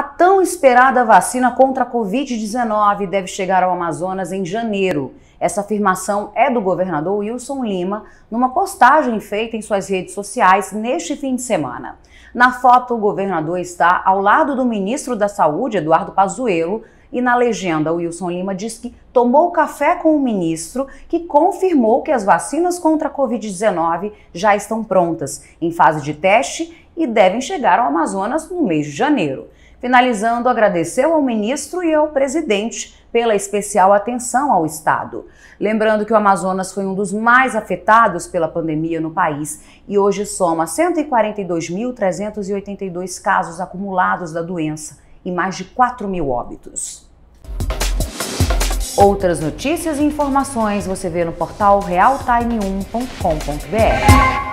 A tão esperada vacina contra a Covid-19 deve chegar ao Amazonas em janeiro. Essa afirmação é do governador Wilson Lima numa postagem feita em suas redes sociais neste fim de semana. Na foto, o governador está ao lado do ministro da Saúde, Eduardo Pazuello, e na legenda, Wilson Lima diz que tomou café com o ministro, que confirmou que as vacinas contra a Covid-19 já estão prontas, em fase de teste e devem chegar ao Amazonas no mês de janeiro. Finalizando, agradeceu ao ministro e ao presidente pela especial atenção ao Estado. Lembrando que o Amazonas foi um dos mais afetados pela pandemia no país e hoje soma 142.382 casos acumulados da doença e mais de 4 mil óbitos. Outras notícias e informações você vê no portal realtime1.com.br.